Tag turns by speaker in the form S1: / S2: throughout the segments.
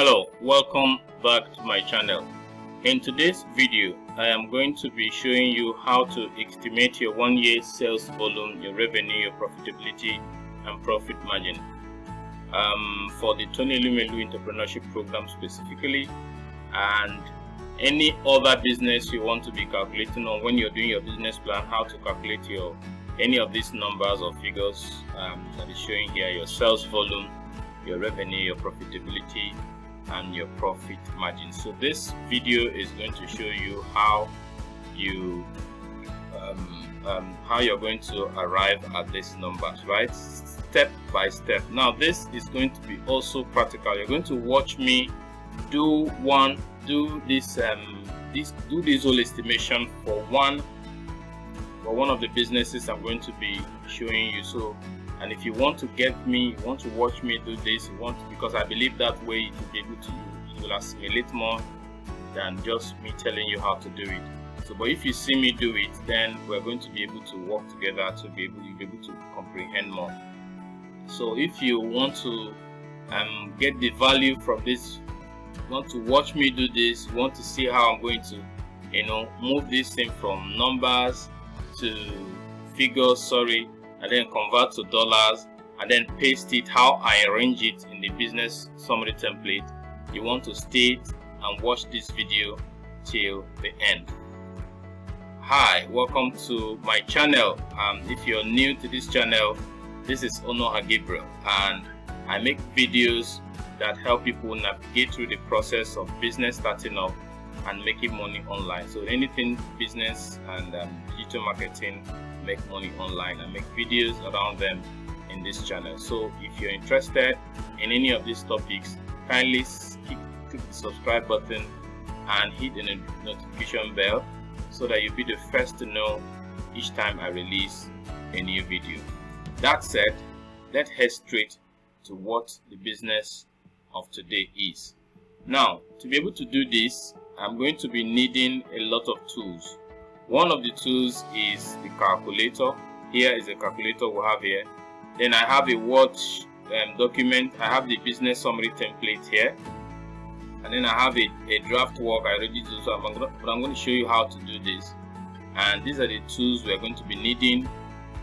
S1: Hello, welcome back to my channel. In today's video, I am going to be showing you how to estimate your one year sales volume, your revenue, your profitability and profit margin. Um, for the Tony Elumelu Entrepreneurship Program specifically and any other business you want to be calculating on when you're doing your business plan, how to calculate your any of these numbers or figures um, that is showing here, your sales volume, your revenue, your profitability, and your profit margin. So this video is going to show you how you um, um, how you're going to arrive at these numbers, right? Step by step. Now this is going to be also practical. You're going to watch me do one, do this, um, this, do this whole estimation for one for one of the businesses I'm going to be showing you. So and if you want to get me you want to watch me do this you want because i believe that way it will be able to you will assimilate more than just me telling you how to do it. So but if you see me do it then we're going to be able to work together to be able to be able to comprehend more. So if you want to um, get the value from this want to watch me do this want to see how i'm going to you know move this thing from numbers to figures sorry and then convert to dollars and then paste it how I arrange it in the business summary template. You want to stay and watch this video till the end. Hi welcome to my channel. Um, if you're new to this channel this is Onuoha Gabriel and I make videos that help people navigate through the process of business starting up and making money online so anything business and um, digital marketing make money online and make videos around them in this channel so if you're interested in any of these topics kindly click the subscribe button and hit the notification bell so that you'll be the first to know each time I release a new video. That said, let's head straight to what the business of today is. Now, to be able to do this, I'm going to be needing a lot of tools. One of the tools is the calculator. Here is a calculator we have here. Then I have a Word um, document. I have the business summary template here. And then I have a, a draft work I already do. So I'm but I'm going to show you how to do this. And these are the tools we're going to be needing,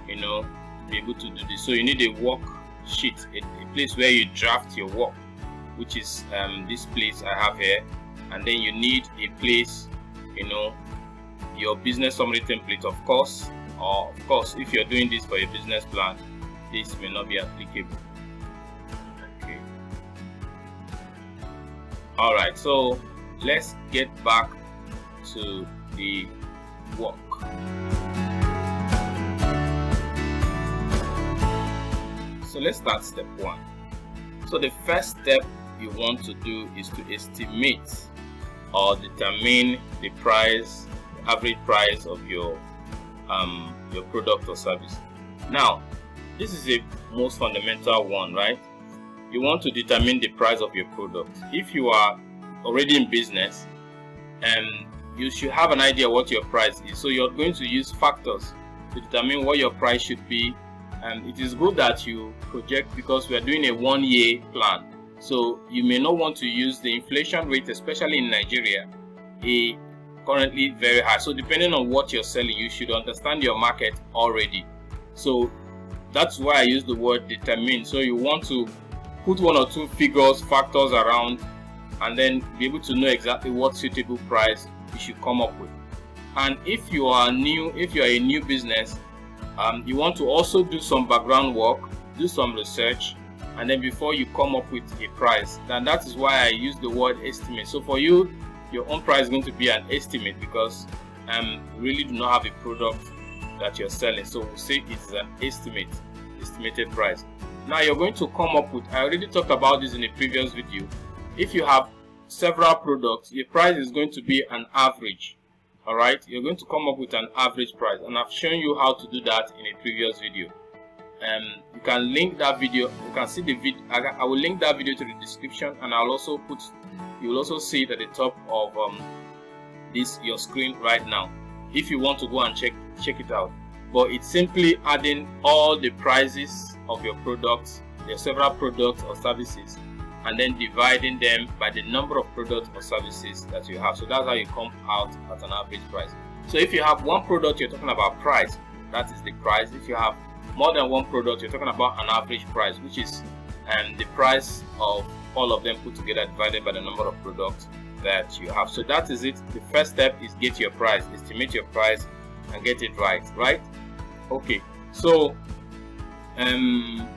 S1: you know, to be able to do this. So you need a worksheet, a, a place where you draft your work, which is um, this place I have here. And then you need a place, you know, your business summary template of course. Or of course if you're doing this for a business plan this may not be applicable. Okay. All right so let's get back to the work. So let's start step one. So the first step you want to do is to estimate or determine the price average price of your um, your product or service. Now, this is a most fundamental one, right? You want to determine the price of your product. If you are already in business, and um, you should have an idea what your price is. So you're going to use factors to determine what your price should be. And it is good that you project because we are doing a one-year plan. So you may not want to use the inflation rate, especially in Nigeria. A currently very high. So depending on what you're selling you should understand your market already. So that's why i use the word determine. So you want to put one or two figures factors around and then be able to know exactly what suitable price you should come up with. And if you are new if you are a new business um, you want to also do some background work do some research and then before you come up with a price then that is why i use the word estimate. So for you your own price is going to be an estimate because um really do not have a product that you're selling. So we'll say it's an estimate estimated price. Now you're going to come up with i already talked about this in a previous video. If you have several products your price is going to be an average all right? You're going to come up with an average price. And i've shown you how to do that in a previous video um you can link that video you can see the video I, will link that video to the description and i'll also put you will also see it at the top of um, this your screen right now if you want to go and check check it out but it's simply adding all the prices of your products your several products or services and then dividing them by the number of products or services that you have. So that's how you come out at an average price. So if you have one product, you're talking about price. That is the price. If you have more than one product, you're talking about an average price, which is um, the price of all of them put together divided by the number of products that you have. So that is it. The first step is get your price, estimate your price and get it right, right? Okay, so um,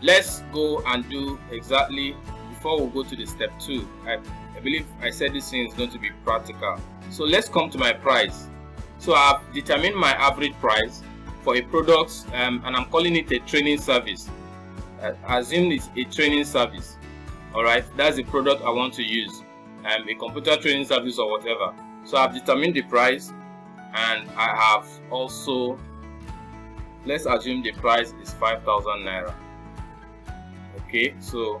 S1: let's go and do exactly before we go to the step two. I, I believe I said this thing is going to be practical. So let's come to my price. So I've determined my average price for a product um, and I'm calling it a training service. Uh, assume it's a training service. Alright, that's the product I want to use. Um, a computer training service or whatever. So I've determined the price and I have also let's assume the price is 5000 naira okay so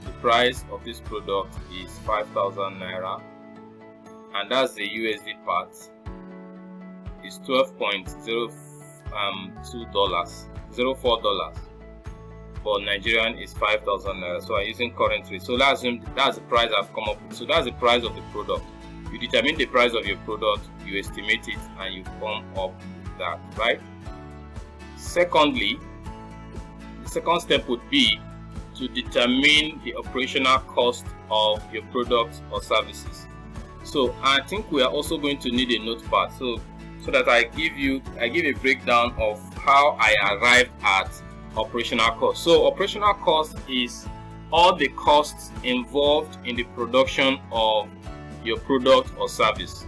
S1: the price of this product is 5000 naira and that's the USD part is 12.02 um, two dollars zero four dollars. For Nigerian is 5000 naira. So I'm using current rate. So let's assume that's the price I've come up with. So that's the price of the product. You determine the price of your product you estimate it and you come up with that right? Secondly the second step would be to determine the operational cost of your products or services. So i think we are also going to need a notepad. So so that i give you i give a breakdown of how i arrived at operational cost so operational cost is all the costs involved in the production of your product or service.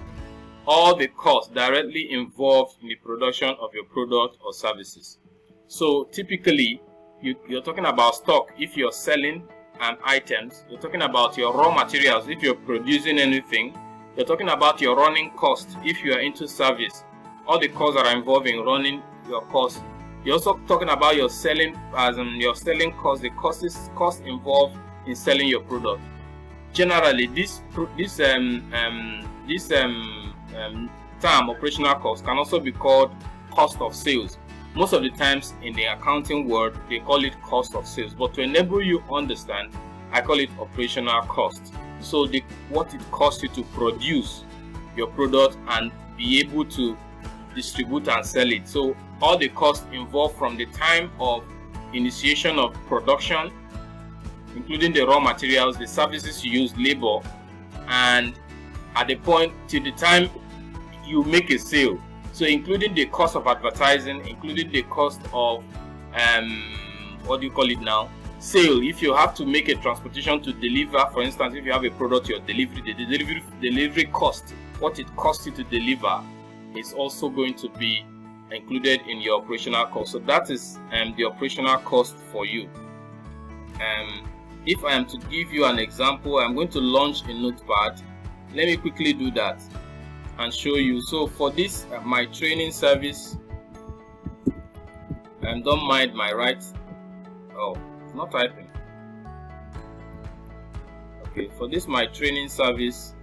S1: All the costs directly involved in the production of your product or services. So typically, you, you're talking about stock if you're selling an items. You're talking about your raw materials if you're producing anything. You're talking about your running cost if you are into service. All the costs that are involved in running your cost. You're also talking about your selling as in your selling cost, the costs cost involved in selling your product generally this this um, um, this um, um, term operational cost can also be called cost of sales most of the times in the accounting world they call it cost of sales but to enable you understand i call it operational cost so the what it costs you to produce your product and be able to distribute and sell it so all the costs involved from the time of initiation of production including the raw materials, the services you use, labor, and at the point till the time you make a sale. So including the cost of advertising, including the cost of um, what do you call it now? Sale. If you have to make a transportation to deliver, for instance, if you have a product, your delivery, the delivery delivery cost, what it costs you to deliver, is also going to be included in your operational cost. So that is um, the operational cost for you. Um, if I am to give you an example, I'm going to launch a notepad. Let me quickly do that and show you. So for this, uh, my training service, and don't mind my right. Oh, not typing. Okay, for this, my training service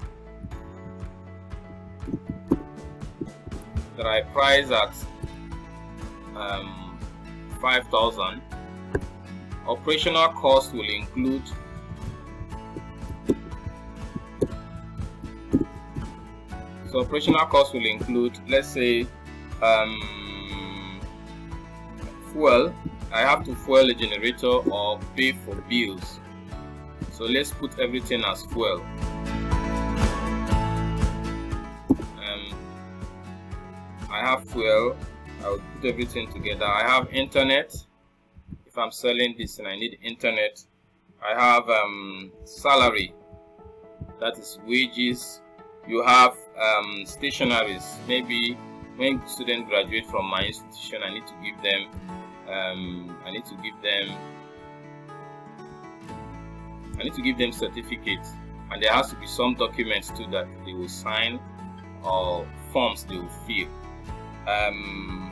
S1: that I price at um, 5,000 Operational costs will include so operational costs will include let's say um, fuel I have to fuel a generator or pay for bills. So let's put everything as fuel. Um, I have fuel. I'll put everything together. I have internet. If I'm selling this and I need internet I have um, salary. That is wages. You have um, stationaries. Maybe when students graduate from my institution I need to give them um, I need to give them I need to give them certificates. And there has to be some documents too that they will sign or forms they will fill. Um,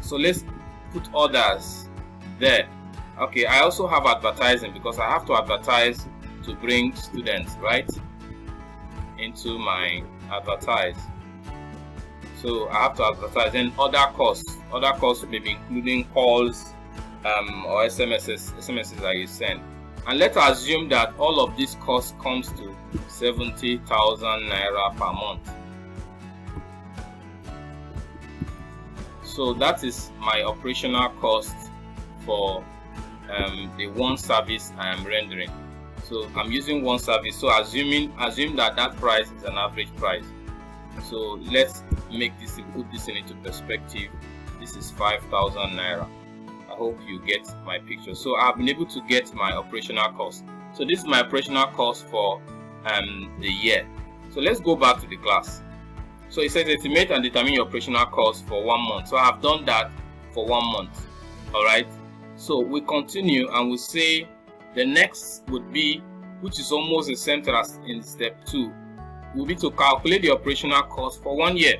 S1: so let's put others there. Okay i also have advertising because i have to advertise to bring students right into my advertise. So i have to advertise. And other costs other costs may be including calls um, or SMSs, SMSs that you send. And let's assume that all of this cost comes to 70,000 naira per month. So that is my operational cost for um, the one service I am rendering. So I'm using one service. So assuming assume that that price is an average price. So let's make this put this into perspective. This is 5,000 naira. I hope you get my picture. So I've been able to get my operational cost. So this is my operational cost for um, the year. So let's go back to the class. So it says estimate and determine your operational cost for one month. So I have done that for one month. All right. So we continue and we say the next would be, which is almost the same as in step two, will be to calculate the operational cost for one year.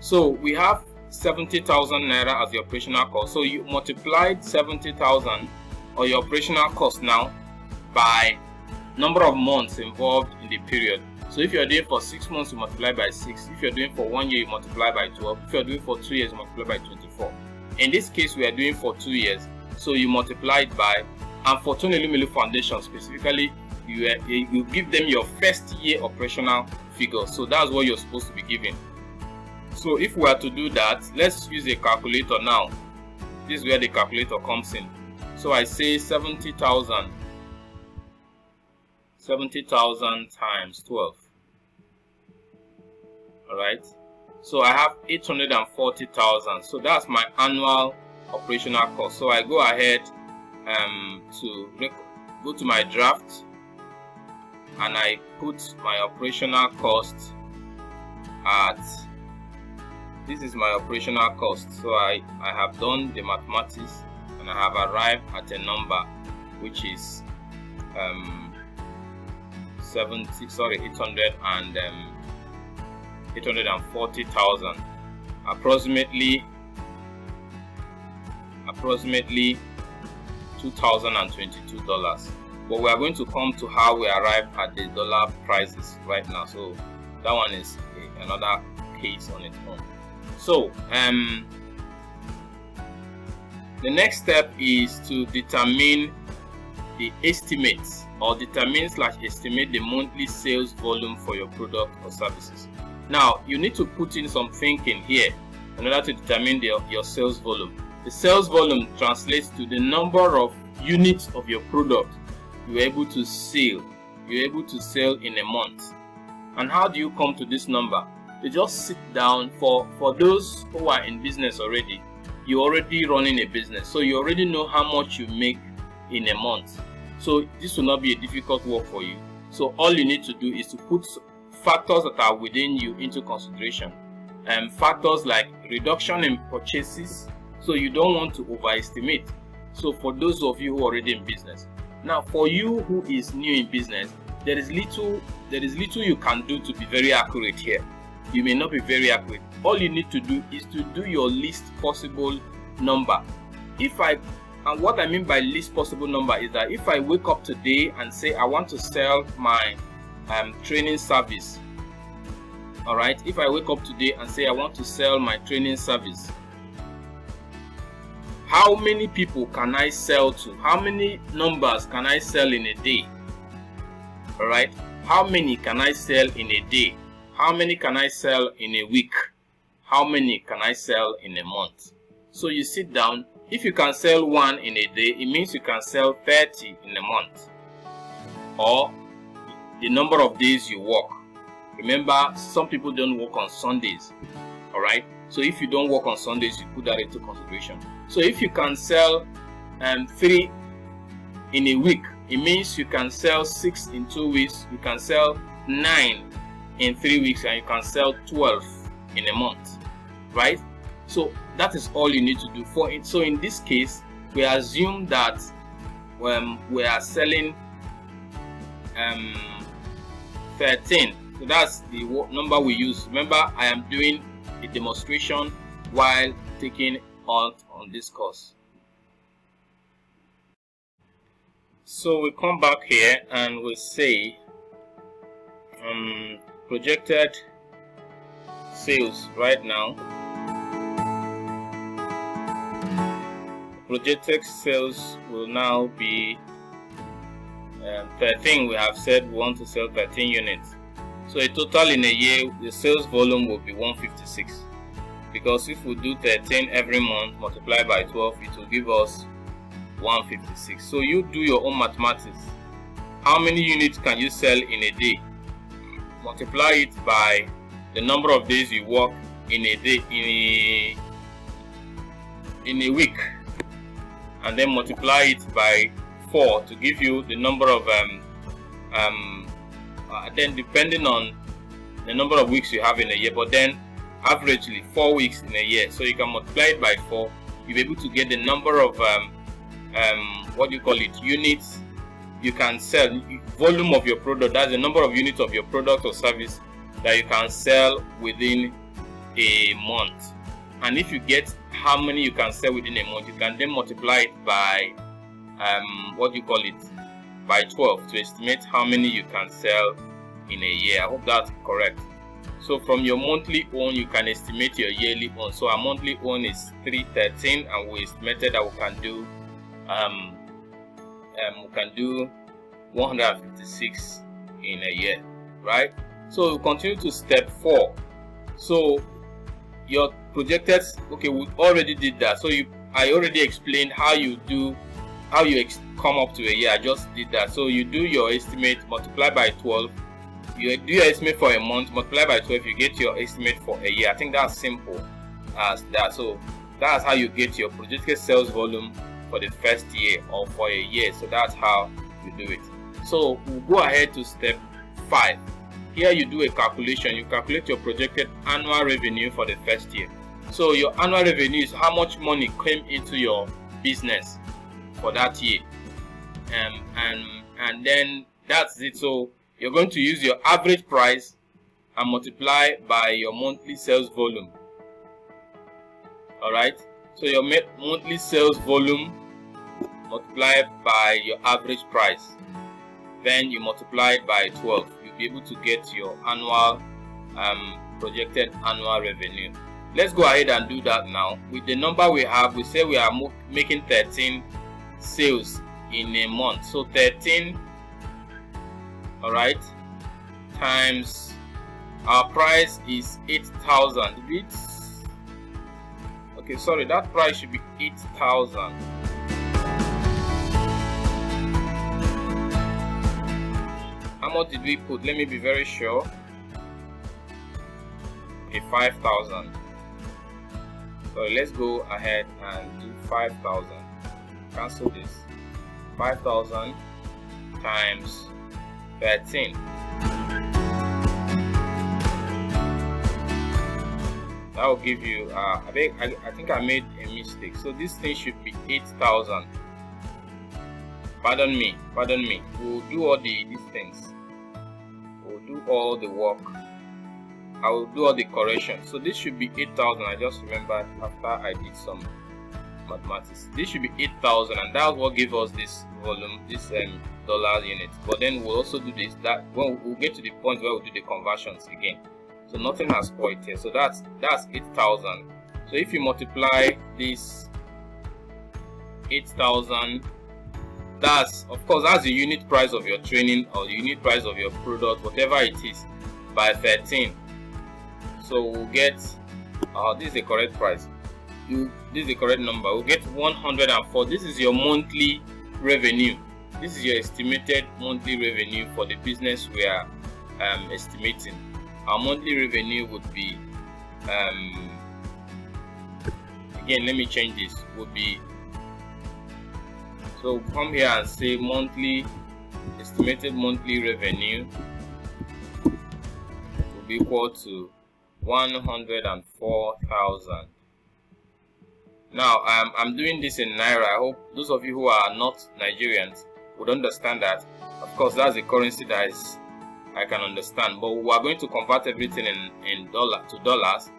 S1: So we have 70,000 naira as the operational cost. So you multiplied 70,000 or your operational cost now by number of months involved in the period. So if you're doing for 6 months, you multiply by 6. If you're doing for 1 year, you multiply by 12. If you're doing for 2 years, you multiply by 24. In this case, we are doing for 2 years. So you multiply it by and for Tony Elumelu Foundation specifically, you, you give them your first year operational figure. So that's what you're supposed to be giving. So if we are to do that, let's use a calculator now. This is where the calculator comes in. So I say 70,000. 70,000 times 12. Alright. So I have 840,000. So that's my annual operational cost. So I go ahead um, to go to my draft and I put my operational cost at this is my operational cost. So I, I have done the mathematics and I have arrived at a number which is um, 70 sorry 800 and um, 840,000 approximately approximately $2,022 but we are going to come to how we arrive at the dollar prices right now. So that one is another case on its own so um the next step is to determine the estimates or determine slash estimate the monthly sales volume for your product or services now you need to put in some thinking here in order to determine the, your sales volume the sales volume translates to the number of units of your product you're able to sell. You're able to sell in a month. And how do you come to this number? You just sit down for for those who are in business already. You're already running a business, so you already know how much you make in a month. So this will not be a difficult work for you. So all you need to do is to put factors that are within you into consideration. And factors like reduction in purchases, so you don't want to overestimate. So for those of you who are already in business, now for you who is new in business, there is little there is little you can do to be very accurate here. You may not be very accurate. All you need to do is to do your least possible number. If I and what I mean by least possible number is that if I wake up today and say I want to sell my um, training service, all right. If I wake up today and say I want to sell my training service, how many people can I sell to? How many numbers can I sell in a day? Alright, how many can I sell in a day? How many can I sell in a week? How many can I sell in a month? So you sit down, if you can sell one in a day, it means you can sell 30 in a month. Or the number of days you work. Remember, some people don't work on Sundays. Alright, so if you don't work on Sundays, you put that into consideration. So if you can sell um, three in a week, it means you can sell six in two weeks, you can sell nine in three weeks, and you can sell 12 in a month, right? So that is all you need to do for it. So in this case, we assume that when we are selling um, 13, so that's the number we use. Remember, I am doing a demonstration while taking on on this course. So we come back here and we say um, projected sales right now. projected sales will now be um, 13 we have said we want to sell 13 units. So a total in a year the sales volume will be 156 because if we do 13 every month multiplied by 12 it will give us 156 so you do your own mathematics. How many units can you sell in a day multiply it by the number of days you work in a day in a in a week and then multiply it by 4 to give you the number of um, um, uh, then depending on the number of weeks you have in a year but then averagely 4 weeks in a year. So you can multiply it by 4 you'll be able to get the number of um, um, what do you call it units you can sell volume of your product that's the number of units of your product or service that you can sell within a month. And if you get how many you can sell within a month you can then multiply it by um, what do you call it? By 12 to estimate how many you can sell in a year. I hope that's correct. So from your monthly own you can estimate your yearly own. So our monthly own is 313 and we estimated that we can do um, um we can do 156 in a year right? So we continue to step four. So your projected okay we already did that. So you i already explained how you do how you come up to a year. I just did that. So you do your estimate multiply by 12 you do your estimate for a month multiply by 12 you get your estimate for a year. I think that's simple as that. So that's how you get your projected sales volume for the first year or for a year. So that's how you do it. So we'll go ahead to step five. Here you do a calculation. You calculate your projected annual revenue for the first year. So your annual revenue is how much money came into your business for that year. Um, and and then that's it. So you're going to use your average price and multiply by your monthly sales volume. All right? So your monthly sales volume multiplied by your average price then you multiply by 12 you'll be able to get your annual um, projected annual revenue. Let's go ahead and do that now. With the number we have we say we are making 13 sales in a month. So 13 all right times our price is 8000 bits okay sorry that price should be 8000 much did we put? Let me be very sure. Okay 5000 so let's go ahead and do 5000 cancel this. 5000 times 13 that will give you uh, I think I, I think I made a mistake. So this thing should be 8000 pardon me pardon me. We'll do all the these things do all the work. I will do all the corrections so this should be 8000 I just remembered after I did some mathematics. This should be 8000 and that's what gave us this volume this um, dollar unit. But then we'll also do this that when we'll get to the point where we'll do the conversions again. So nothing has spoiled here. So that's that's 8000 so if you multiply this 8000 that's of course that's the unit price of your training or the unit price of your product whatever it is by 13 so we'll get uh, this is the correct price. You this is the correct number. We'll get 104 this is your monthly revenue. This is your estimated monthly revenue for the business we are um, estimating. Our monthly revenue would be um, again let me change this would be so come here and say monthly estimated monthly revenue will be equal to 104,000 now um, I'm doing this in Naira. I hope those of you who are not Nigerians would understand that. Of course that's a currency that is I can understand but we are going to convert everything in in dollar to dollars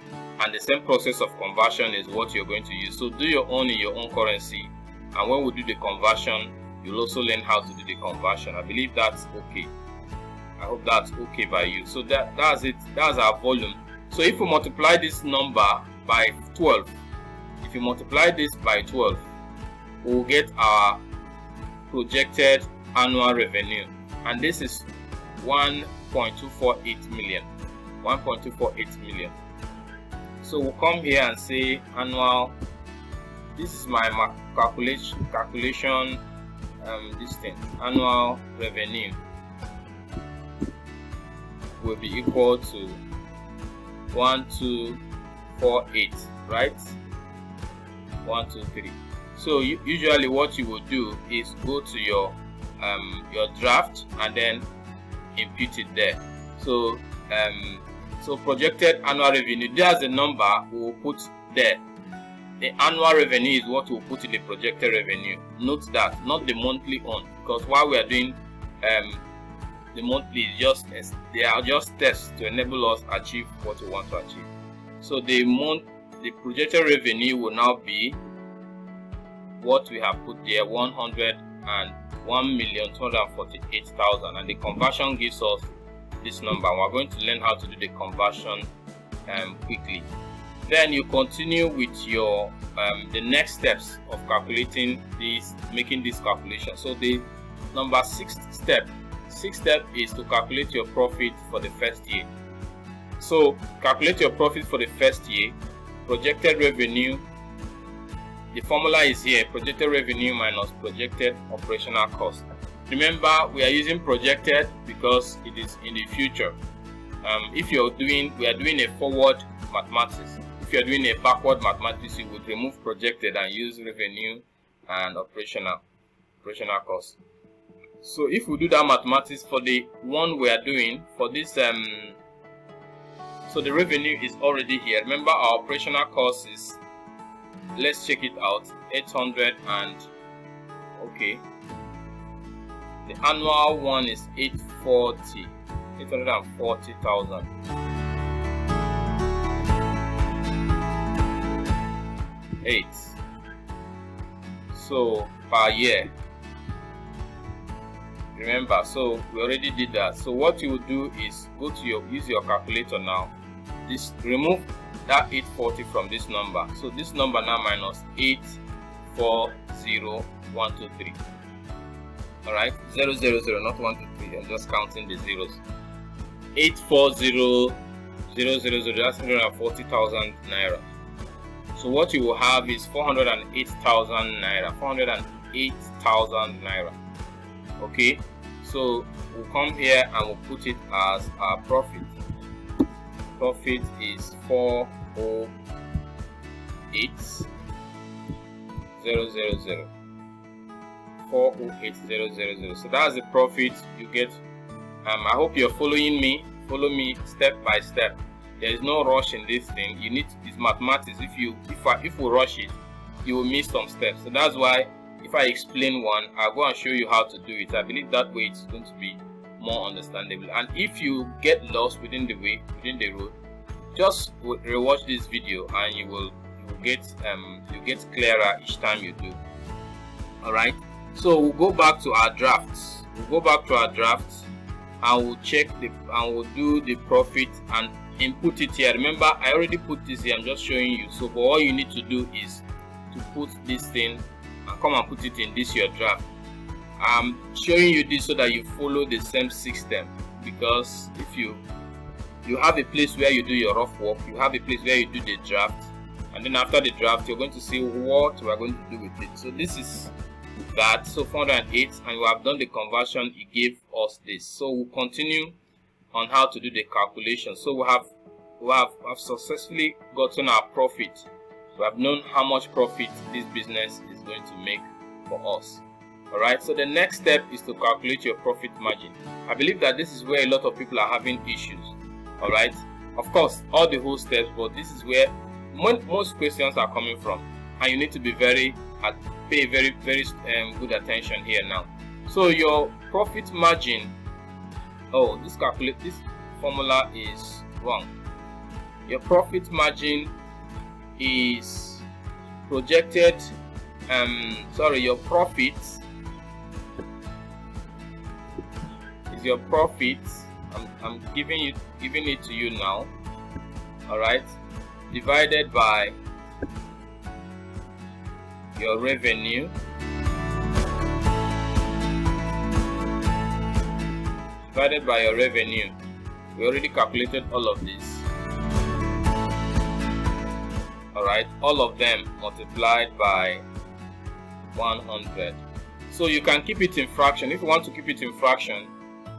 S1: and the same process of conversion is what you're going to use. So do your own in your own currency and when we do the conversion you'll also learn how to do the conversion. I believe that's okay. I hope that's okay by you. So that that's it. That's our volume. So if we multiply this number by 12 if you multiply this by 12 we'll get our projected annual revenue. And this is 1.248 million. 1.248 million. So we'll come here and say annual this is my calculation calculation um, this thing annual revenue will be equal to 1248 right? 123 so usually what you will do is go to your um, your draft and then impute it there. So um, so projected annual revenue there's a number we will put there the annual revenue is what we'll put in the projected revenue. Note that not the monthly one because while we are doing um, the monthly is just they are just tests to enable us achieve what we want to achieve. So the month the projected revenue will now be what we have put there 100 and 1,248,000 and the conversion gives us this number. We're going to learn how to do the conversion um, quickly then you continue with your um, the next steps of calculating this making this calculation. So the number six step sixth step is to calculate your profit for the first year. So calculate your profit for the first year projected revenue the formula is here projected revenue minus projected operational cost. Remember we are using projected because it is in the future. Um, if you're doing we are doing a forward mathematics you're doing a backward mathematics you would remove projected and use revenue and operational operational cost so if we do that mathematics for the one we are doing for this um so the revenue is already here. Remember our operational cost is let's check it out 800 and okay. The annual one is 840 840,000 8 so per year. Remember so we already did that. So what you will do is go to your use your calculator now. This remove that 840 from this number. So this number now minus 840123 all right 000 not 123 i'm just counting the zeros. 840 000 that's 140,000 naira so what you will have is 408,000 naira 408,000 naira. Okay? So we'll come here and we'll put it as our profit. Profit is 408 000 408 so that's the profit you get. Um, I hope you're following me. Follow me step by step there is no rush in this thing. You need it's mathematics if you if I, if we rush it you will miss some steps. So that's why if I explain one I'll go and show you how to do it. I believe that way it's going to be more understandable. And if you get lost within the way within the road just rewatch this video and you will you will get um you get clearer each time you do. All right so we'll go back to our drafts. We'll go back to our drafts and we'll check the and we'll do the profit and input it here. Remember i already put this here. I'm just showing you. So but all you need to do is to put this thing and come and put it in this your draft. I'm showing you this so that you follow the same system. Because if you you have a place where you do your rough work you have a place where you do the draft and then after the draft you're going to see what we are going to do with it. So this is that. So 408 and we have done the conversion. It gave us this. So we'll continue on how to do the calculation. So we have we have, have successfully gotten our profit. We have known how much profit this business is going to make for us. All right so the next step is to calculate your profit margin. I believe that this is where a lot of people are having issues. All right of course all the whole steps but this is where most questions are coming from. And you need to be very pay very very um, good attention here now. So your profit margin oh this calculate this formula is wrong. Your profit margin is projected um sorry your profit is your profit. I'm, I'm giving you giving it to you now. All right? Divided by your revenue divided by your revenue. We already calculated all of this. Alright all of them multiplied by 100 so you can keep it in fraction. If you want to keep it in fraction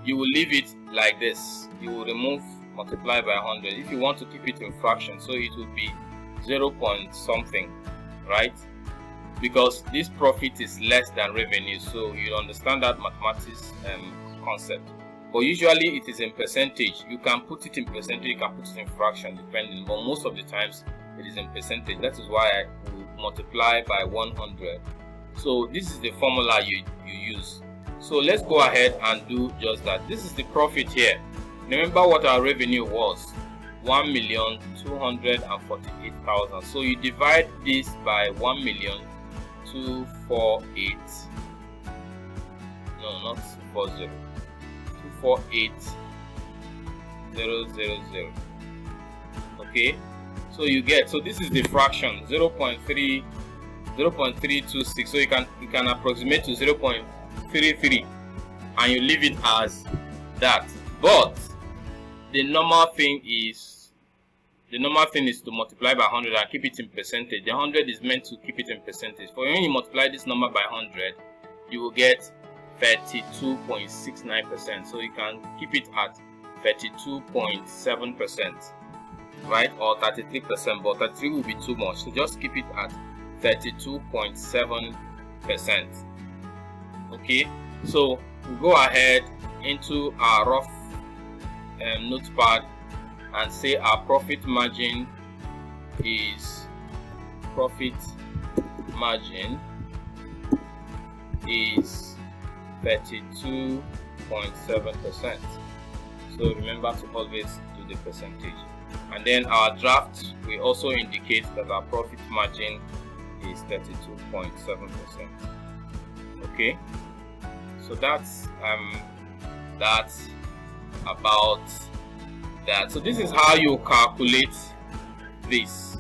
S1: you will leave it like this. You will remove multiply by 100 if you want to keep it in fraction so it will be 0 point something right? Because this profit is less than revenue so you understand that mathematics um, concept but usually it is in percentage. You can put it in percentage you can put it in fraction depending. But most of the times it is in percentage. That is why I multiply by 100 so this is the formula you you use. So let's go ahead and do just that. This is the profit here. Remember what our revenue was? 1 million 248,000 so you divide this by 1 million 248 no not 240 248 000 okay? So you get so this is the fraction 0 0.3 0 0.326 so you can you can approximate to 0 0.33 and you leave it as that. But the normal thing is the normal thing is to multiply by 100 and keep it in percentage. The 100 is meant to keep it in percentage. For when you multiply this number by 100 you will get 32.69 percent. So you can keep it at 32.7 percent right? Or 33 percent but 33 will be too much. So just keep it at 32.7 percent. Okay? So we go ahead into our rough um, notepad and say our profit margin is profit margin is 32.7 percent. So remember to always do the percentage. And then our draft we also indicate that our profit margin is 32.7 percent. Okay? So that's um that's about that. So this is how you calculate this.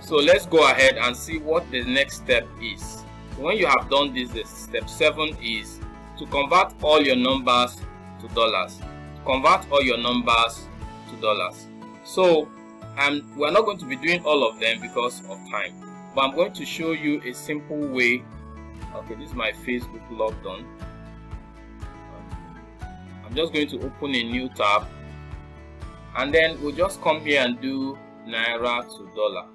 S1: So let's go ahead and see what the next step is. When you have done this the step 7 is to convert all your numbers to dollars. Convert all your numbers to dollars. So um, we're not going to be doing all of them because of time. But I'm going to show you a simple way. Okay this is my Facebook logged on. I'm just going to open a new tab. And then we'll just come here and do naira to dollar.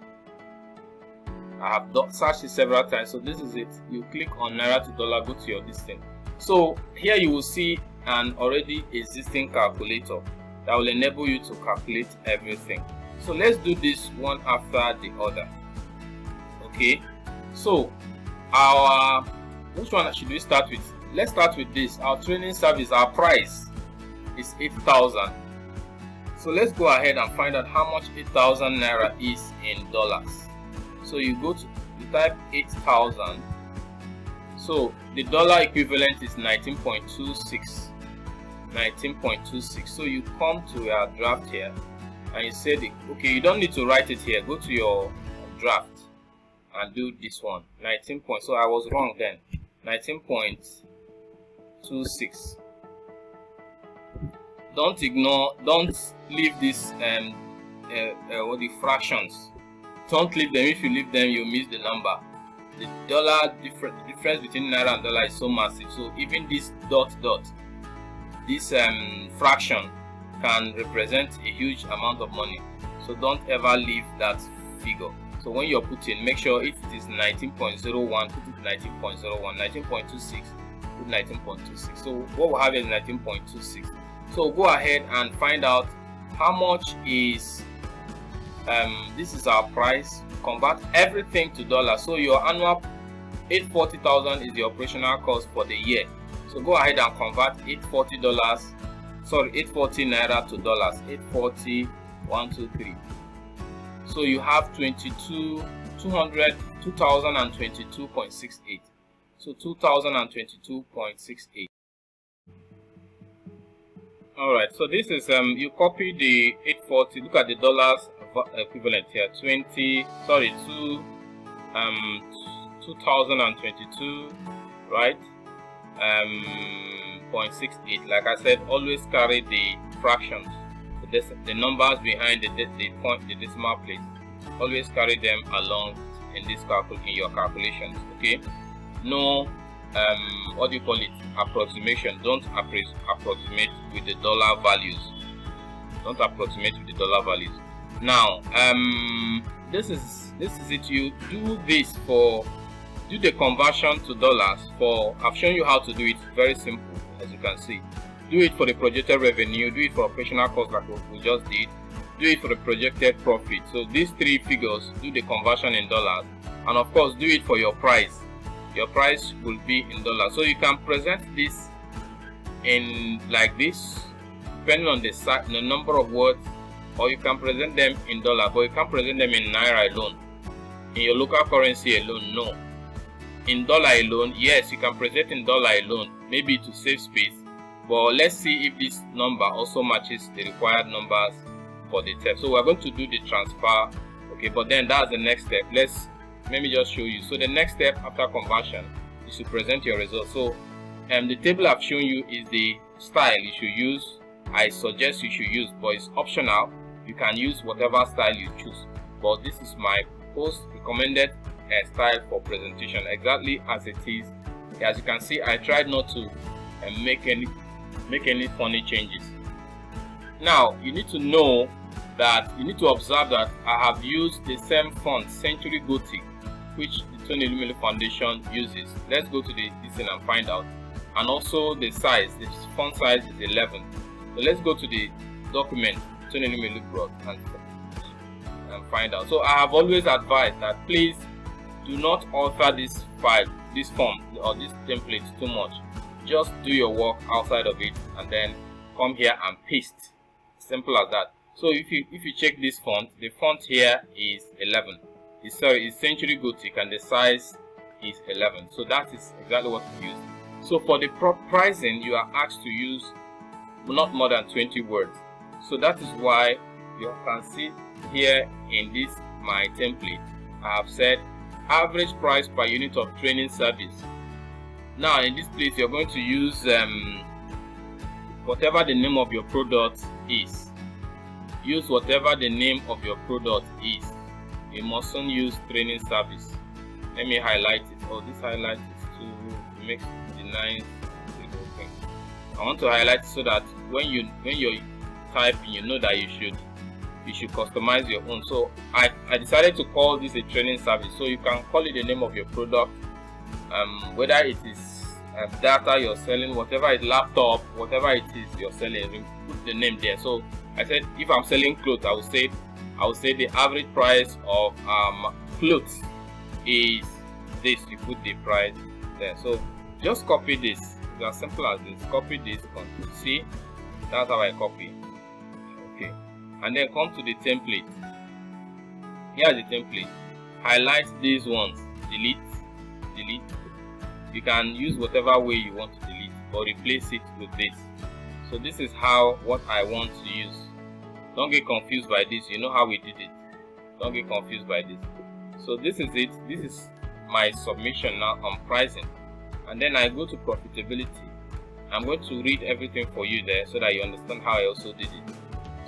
S1: I have searched it several times. So this is it. You click on naira to dollar go to your listing so here you will see an already existing calculator that will enable you to calculate everything. So let's do this one after the other. Okay? So our which one should we start with? Let's start with this. Our training service our price is 8000 so let's go ahead and find out how much 8000 naira is in dollars. So you go to you type 8000 so the dollar equivalent is 19.26 19.26 so you come to your draft here and you say the okay you don't need to write it here. Go to your draft and do this one. 19 point so i was wrong then. 19.26 don't ignore don't leave this um uh, uh, what the fractions. Don't leave them. If you leave them you miss the number the dollar difference difference between naira and dollar is so massive. So even this dot dot this um, fraction can represent a huge amount of money. So don't ever leave that figure. So when you're putting make sure if it is 19.01 put it 19.01 19.26 put 19.26 so what we have is 19.26 so go ahead and find out how much is um, this is our price convert everything to dollars so your annual 840,000 is the operational cost for the year. So go ahead and convert 840 dollars sorry 840 naira to dollars 840 1 2 3 so you have 22 200 2022.68 so 2022.68 all right so this is um you copy the 840 look at the dollars equivalent here 20 sorry 2 um 2022 right? Um 0.68 like I said always carry the fractions the, the numbers behind the, the point the decimal place always carry them along in this calcul in your calculations okay? No um what do you call it? Approximation. Don't approximate with the dollar values. Don't approximate with the dollar values now um this is this is it. You do this for do the conversion to dollars for I've shown you how to do it. Very simple as you can see. Do it for the projected revenue do it for operational costs like we just did. Do it for the projected profit. So these three figures do the conversion in dollars. And of course do it for your price. Your price will be in dollars. So you can present this in like this depending on the, the number of words or you can present them in dollar but you can't present them in naira alone. In your local currency alone no. In dollar alone yes you can present in dollar alone. Maybe to save space but let's see if this number also matches the required numbers for the test so we're going to do the transfer okay but then that's the next step. Let's let me just show you. So the next step after conversion is to present your results. So um, the table I've shown you is the style you should use. I suggest you should use but it's optional you can use whatever style you choose. But this is my most recommended uh, style for presentation exactly as it is. As you can see I tried not to uh, make any make any funny changes. Now you need to know that you need to observe that I have used the same font Century Gothic which the Tony Elumelu Foundation uses. Let's go to the this and find out. And also the size the font size is 11 so let's go to the document And, and find out. So I have always advised that please do not alter this file this form or this template too much. Just do your work outside of it and then come here and paste. Simple as that. So if you if you check this font the font here is 11 it's sorry it's century gothic and the size is 11 so that is exactly what we use. So for the pricing you are asked to use not more than 20 words so that is why you can see here in this my template i have said average price per unit of training service. Now in this place you're going to use um, whatever the name of your product is. Use whatever the name of your product is. You mustn't use training service. Let me highlight it. Oh this highlight is to make the nice thing i want to highlight so that when you when you're typing you know that you should you should customize your own. So i i decided to call this a training service. So you can call it the name of your product um, whether it is uh, data you're selling whatever it laptop whatever it is you're selling you put the name there. So i said if i'm selling clothes i would say i would say the average price of um, clothes is this. You put the price there. So just copy this. It's as simple as this. Copy this control c. That's how i copy and then come to the template. Here's the template. Highlight these ones. Delete delete. You can use whatever way you want to delete or replace it with this. So this is how what I want to use. Don't get confused by this. You know how we did it. Don't get confused by this. So this is it. This is my submission now. On pricing. And then I go to profitability. I'm going to read everything for you there so that you understand how I also did it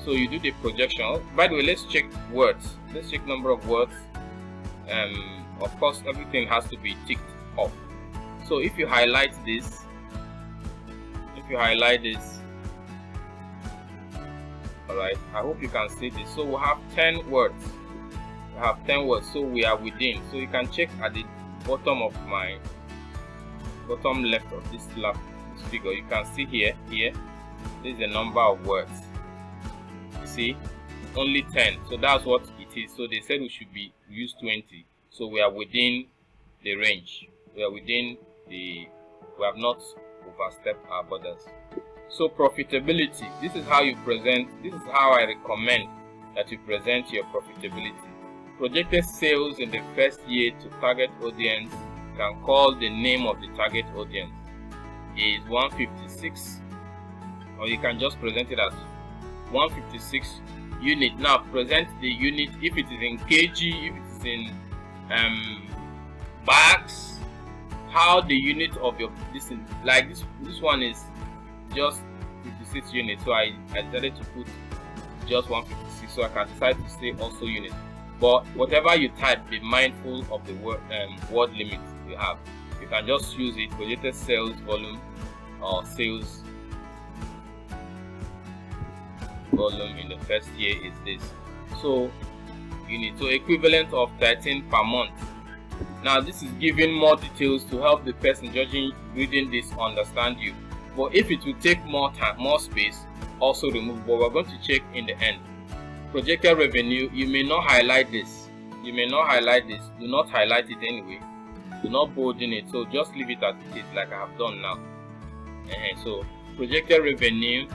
S1: so you do the projection. By the way let's check words. Let's check number of words. Um of course everything has to be ticked off. So if you highlight this if you highlight this all right i hope you can see this. So we have 10 words. We have 10 words. So we are within. So you can check at the bottom of my bottom left of this left this figure. You can see here here this is the number of words see only 10 so that's what it is. So they said we should be use 20 so we are within the range. We are within the we have not overstepped our borders. So profitability this is how you present this is how i recommend that you present your profitability. Projected sales in the first year to target audience can call the name of the target audience is 156 or you can just present it as 156 unit. Now present the unit if it is in kg if it is in um, bags how the unit of your this like this this one is just 56 units. So I, I decided to put just 156 so I can decide to say also unit. but whatever you type be mindful of the word um, word limit you have. You can just use it projected sales volume or sales volume in the first year is this. So you need so equivalent of 13 per month. Now this is giving more details to help the person judging reading this understand you. But if it will take more time more space also remove. But we're going to check in the end. Projected revenue you may not highlight this. You may not highlight this. Do not highlight it anyway. Do not bold in it. So just leave it as it is like i have done now. Uh, so projected revenue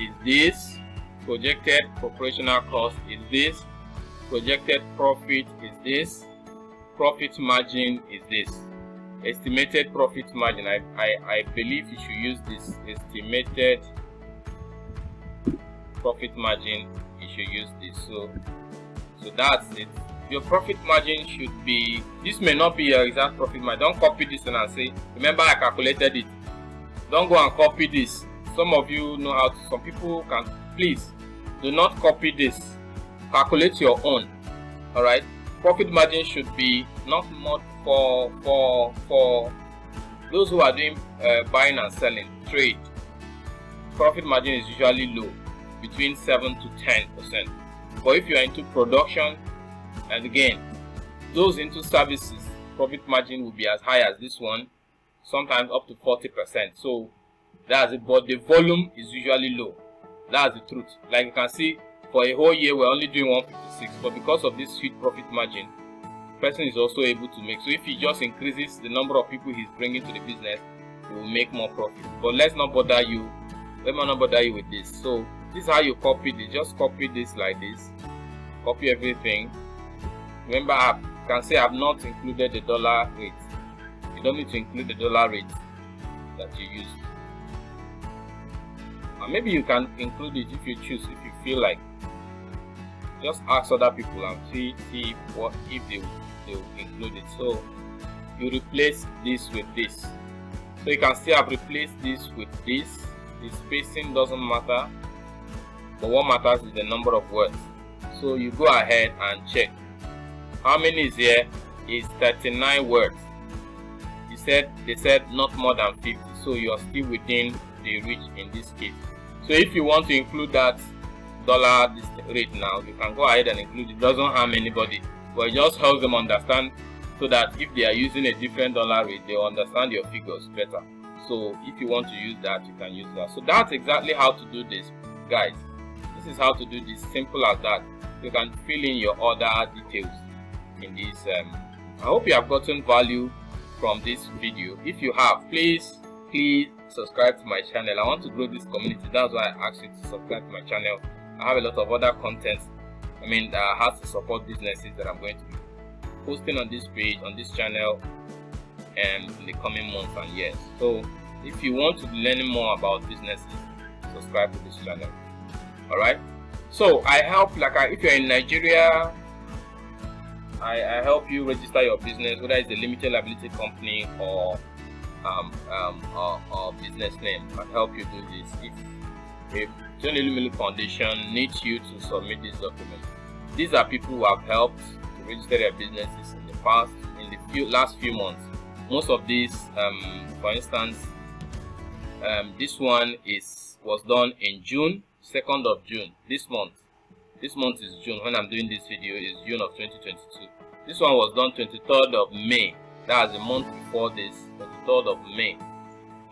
S1: is this projected operational cost is this projected profit is this profit margin is this. Estimated profit margin I, I, I believe you should use this estimated profit margin you should use this. So so that's it. Your profit margin should be this may not be your exact profit margin. Don't copy this and say remember i calculated it. Don't go and copy this some of you know how to some people can please do not copy this. Calculate your own. All right profit margin should be not more for for for those who are doing uh, buying and selling trade. Profit margin is usually low between 7 to 10 percent. But if you are into production and again those into services profit margin will be as high as this one sometimes up to 40 percent. So that's it but the volume is usually low. That's the truth. Like you can see for a whole year we're only doing 156 but because of this sweet profit margin person is also able to make so if he just increases the number of people he's bringing to the business he will make more profit. But let's not bother you let me not bother you with this. So this is how you copy this just copy this like this. Copy everything. Remember i can say i've not included the dollar rate. You don't need to include the dollar rate that you use and maybe you can include it if you choose if you feel like just ask other people and see see what if they they will include it. So you replace this with this. So you can see I've replaced this with this. The spacing doesn't matter but what matters is the number of words. So you go ahead and check. How many is here? Is 39 words. He said they said not more than 50 so you're still within the reach in this case so if you want to include that dollar rate now you can go ahead and include it. Doesn't harm anybody. But it just helps them understand so that if they are using a different dollar rate they understand your figures better. So if you want to use that you can use that. So that's exactly how to do this guys. This is how to do this. Simple as that. You can fill in your order details in this um, i hope you have gotten value from this video. If you have please please subscribe to my channel. I want to grow this community. That's why i asked you to subscribe to my channel. I have a lot of other content I mean that has to support businesses that I'm going to be posting on this page on this channel and in the coming months and years. So if you want to be learning more about businesses subscribe to this channel. All right so i help like if you're in nigeria I, I, help you register your business whether it's a limited liability company or um, um or, or, business name i help you do this if if Tony Elumelu Foundation needs you to submit this document. These are people who have helped to register their businesses in the past, in the few last few months. Most of these, um, for instance, um, this one is was done in June, 2nd of June, this month. This month is June. When I'm doing this video, is June of 2022. This one was done 23rd of May. That was a month before this, 23rd of May.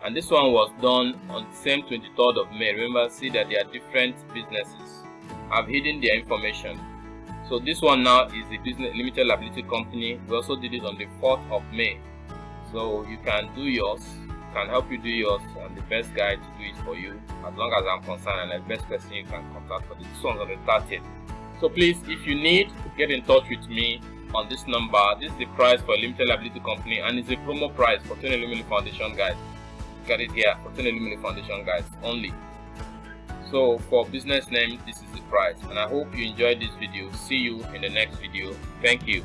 S1: And this one was done on the same 23rd of May. Remember see that they are different businesses I've hidden their information. So this one now is a business limited liability company. We also did it on the 4th of May. So you can do yours can help you do yours I'm the best guy to do it for you as long as I'm concerned and the best person you can contact for this, this one's on the 30th so please if you need get in touch with me on this number this is the price for a limited liability company and it's a promo price for Tony Elumelu Foundation guys Got it here for Tony Elumelu Foundation guys only. So for business name, this is the price. And I hope you enjoyed this video. See you in the next video. Thank you.